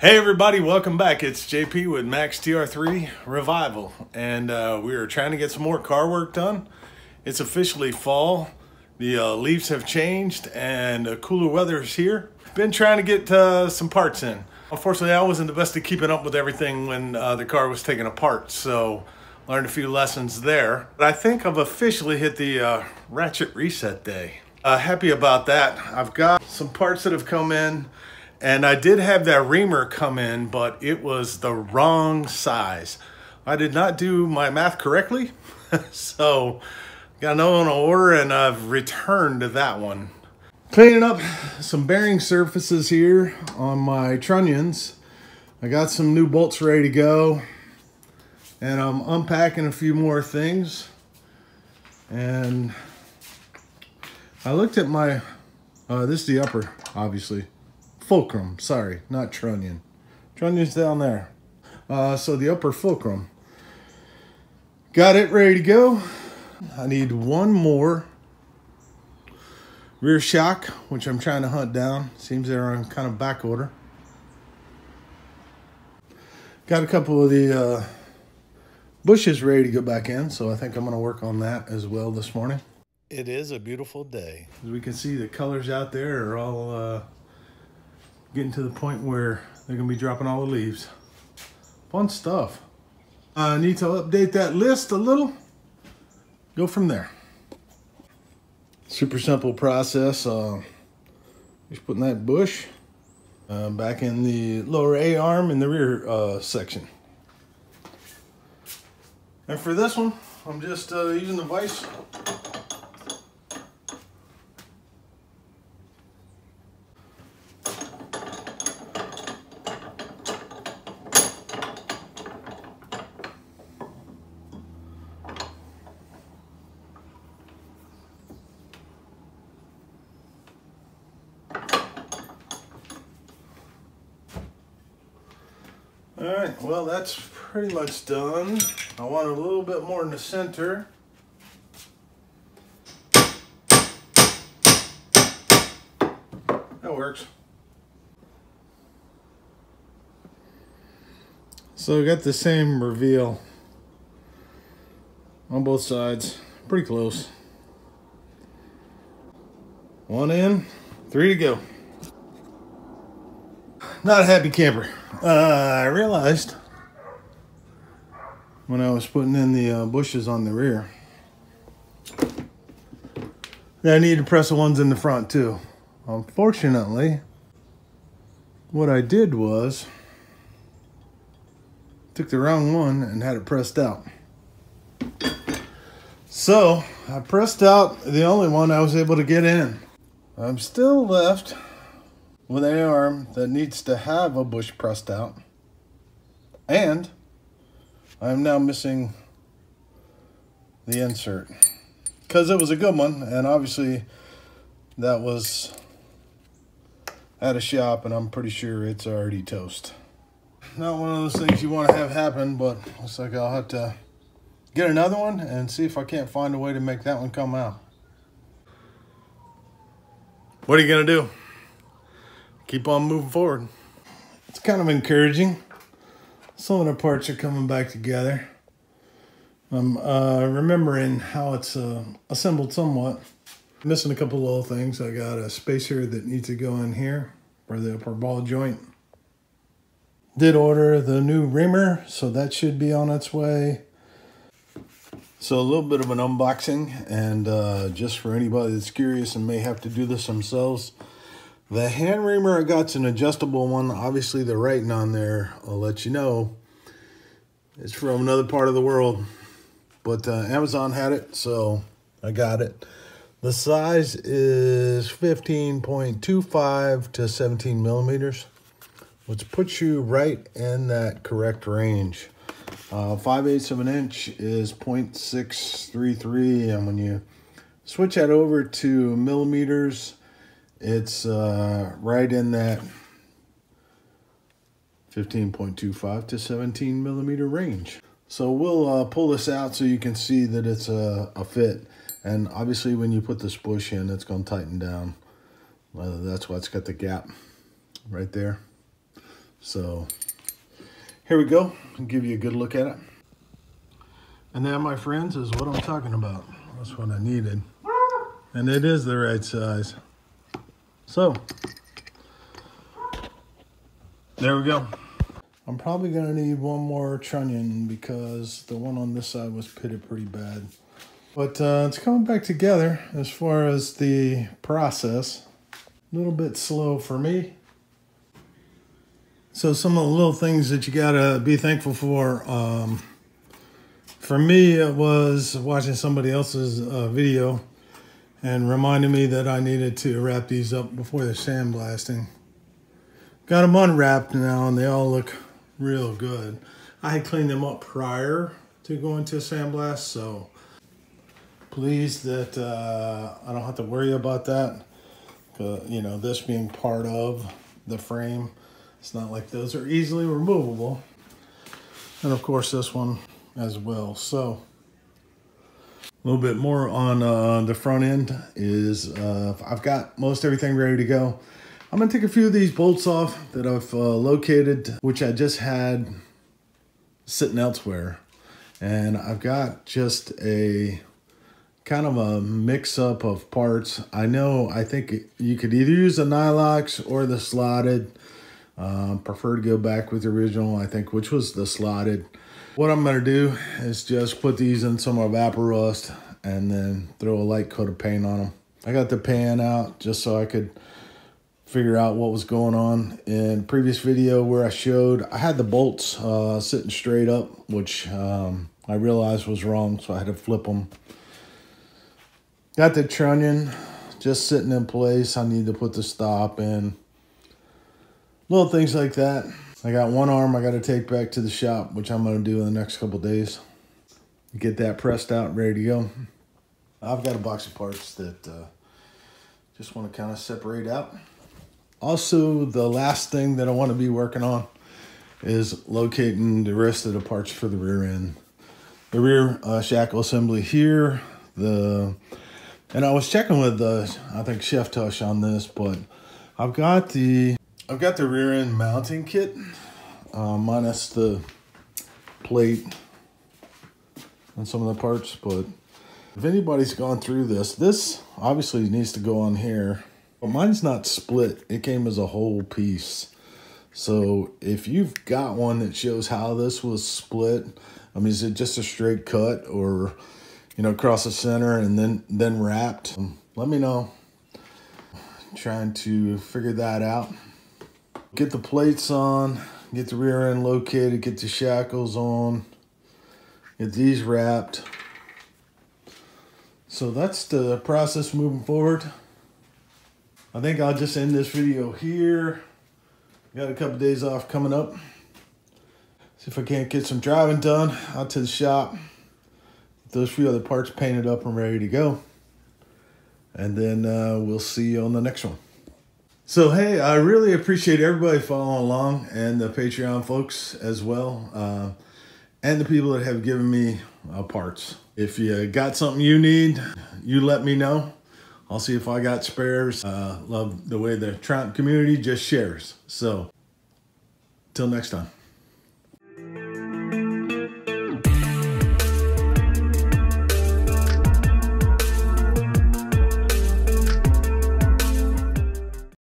Hey everybody, welcome back. It's JP with Mac's TR3 Revival, and uh, we are trying to get some more car work done. It's officially fall. The uh, leaves have changed, and uh, cooler weather is here. Been trying to get uh, some parts in. Unfortunately, I wasn't the best at keeping up with everything when uh, the car was taken apart, so learned a few lessons there. But I think I've officially hit the uh, ratchet reset day. happy about that. I've got some parts that have come in. And I did have that reamer come in, but it was the wrong size. I did not do my math correctly. so got another one on order and I've returned to that one. Cleaning up some bearing surfaces here on my trunnions. I got some new bolts ready to go. And I'm unpacking a few more things. And I looked at my, uh, this is the upper, obviously fulcrum, sorry, not trunnion. Trunnion's down there. Uh, so the upper fulcrum. Got it ready to go. I need one more rear shock, which I'm trying to hunt down. Seems they're on kind of back order. Got a couple of the uh, bushes ready to go back in, so I think I'm going to work on that as well this morning. It is a beautiful day. As we can see, the colors out there are all uh, getting to the point where they're gonna be dropping all the leaves. Fun stuff. I need to update that list a little. Go from there. Super simple process. Uh, just putting that bush uh, back in the lower A-arm in the rear uh, section. And for this one, I'm just uh, using the vise All right, well, that's pretty much done. I want a little bit more in the center. That works. So I got the same reveal on both sides. Pretty close. One in, three to go. Not a happy camper. Uh, I realized when I was putting in the uh, bushes on the rear that I needed to press the ones in the front too. Unfortunately, what I did was took the wrong one and had it pressed out. So I pressed out the only one I was able to get in. I'm still left with an arm that needs to have a bush pressed out. And I'm now missing the insert because it was a good one and obviously that was at a shop and I'm pretty sure it's already toast. Not one of those things you want to have happen, but looks like I'll have to get another one and see if I can't find a way to make that one come out. What are you going to do? Keep on moving forward. It's kind of encouraging. Some of the parts are coming back together. I'm uh, remembering how it's uh, assembled somewhat. Missing a couple little things. I got a spacer that needs to go in here for the upper ball joint. Did order the new reamer, so that should be on its way. So a little bit of an unboxing, and uh, just for anybody that's curious and may have to do this themselves, the hand reamer I got's an adjustable one. Obviously, the writing on there, I'll let you know. It's from another part of the world. But uh, Amazon had it, so I got it. The size is 15.25 to 17 millimeters, which puts you right in that correct range. Uh, 5 eighths of an inch is 0.633, and when you switch that over to millimeters, it's uh, right in that 15.25 to 17 millimeter range. So we'll uh, pull this out so you can see that it's a, a fit. And obviously when you put this bush in, it's going to tighten down. That's why it's got the gap right there. So here we go. I'll give you a good look at it. And that, my friends, is what I'm talking about. That's what I needed. And it is the right size. So, there we go. I'm probably gonna need one more trunnion because the one on this side was pitted pretty bad. But uh, it's coming back together as far as the process. A little bit slow for me. So some of the little things that you gotta be thankful for. Um, for me, it was watching somebody else's uh, video and reminded me that I needed to wrap these up before the sandblasting. Got them unwrapped now and they all look real good. I had cleaned them up prior to going to sandblast, so pleased that uh, I don't have to worry about that. You know, this being part of the frame, it's not like those are easily removable. And of course this one as well. So little bit more on uh, the front end is uh, I've got most everything ready to go. I'm gonna take a few of these bolts off that I've uh, located, which I just had sitting elsewhere. And I've got just a kind of a mix up of parts. I know, I think you could either use the Nylocs or the slotted. Uh, prefer to go back with the original, I think, which was the slotted. What I'm gonna do is just put these in some Evapo-Rust and then throw a light coat of paint on them. I got the pan out just so I could figure out what was going on. In previous video where I showed, I had the bolts uh, sitting straight up, which um, I realized was wrong, so I had to flip them. Got the trunnion just sitting in place. I need to put the stop in. Little things like that. I got one arm I got to take back to the shop, which I'm going to do in the next couple days. Get that pressed out, ready to go. I've got a box of parts that uh, just want to kind of separate out. Also, the last thing that I want to be working on is locating the rest of the parts for the rear end. The rear uh, shackle assembly here, the and I was checking with the I think Chef Tush on this, but I've got the I've got the rear end mounting kit, uh, minus the plate and some of the parts, but if anybody's gone through this, this obviously needs to go on here, but mine's not split. It came as a whole piece. So if you've got one that shows how this was split, I mean, is it just a straight cut or, you know, across the center and then, then wrapped? Let me know. trying to figure that out. Get the plates on, get the rear end located, get the shackles on, get these wrapped. So that's the process moving forward. I think I'll just end this video here. Got a couple days off coming up. See if I can't get some driving done out to the shop. Those few other parts painted up and ready to go. And then uh, we'll see you on the next one. So, hey, I really appreciate everybody following along and the Patreon folks as well, uh, and the people that have given me uh, parts. If you got something you need, you let me know. I'll see if I got spares. Uh, love the way the Triumph community just shares. So, till next time.